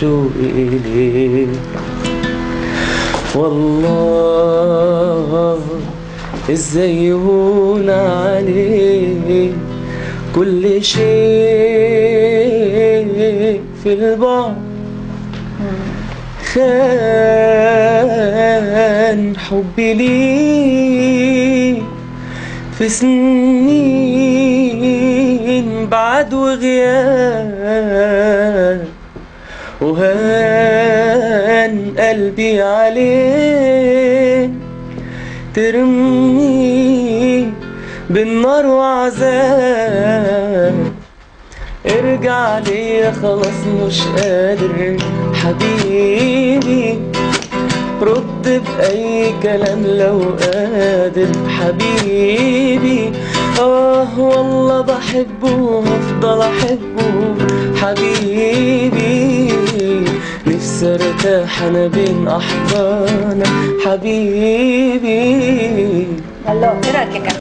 شوقي إليك والله إزاي يهون عليك كل شيء في البعد خان حبي ليك في سنين بعد وغياب. وهان قلبي عليك ترمي بالنار وعذاب. ارجع لي خلاص مش قادر. حبيبي رد بأي كلام لو قادر. حبيبي آه والله بحبه وهفضل أحبه. حبيبي أنا بين أحضانك. حبيبي. الله إيه رأيك يا كابتن؟